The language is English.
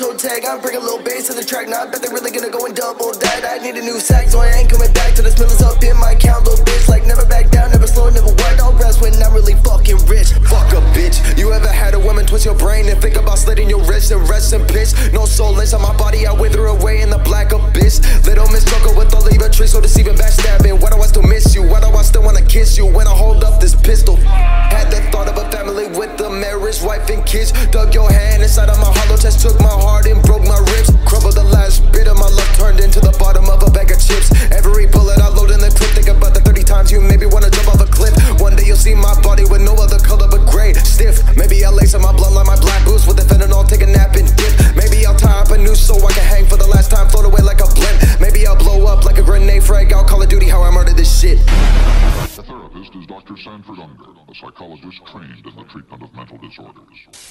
no bass to the track. Now I bet they really gonna go and double that. I need a new sack, so I ain't coming back to this millions up in my count, little bitch. Like never back down, never slow, never work. I'll rest when I'm really fucking rich. Fuck a bitch. You ever had a woman twist your brain and think about slitting your wrist and rest in? No soul inside my body, I wither away in the black and kids. Dug your hand inside of my hollow chest, took my heart and broke my ribs. Crumbled the last bit of my love, turned into the bottom of a bag of chips. Every bullet I load in the clip, think about the 30 times you maybe wanna jump off a cliff. One day you'll see my body with no other color but gray, stiff. Maybe I'll lace up my blood like my black boots with the fentanyl, take a nap and dip. Maybe I'll tie up a noose so I can hang for the last time, float away like a blimp. Maybe I'll blow up like a grenade frag. I'll Call of Duty how I murder this shit. The therapist is Dr. Sanford Unger, a psychologist trained in the treatment of disorder.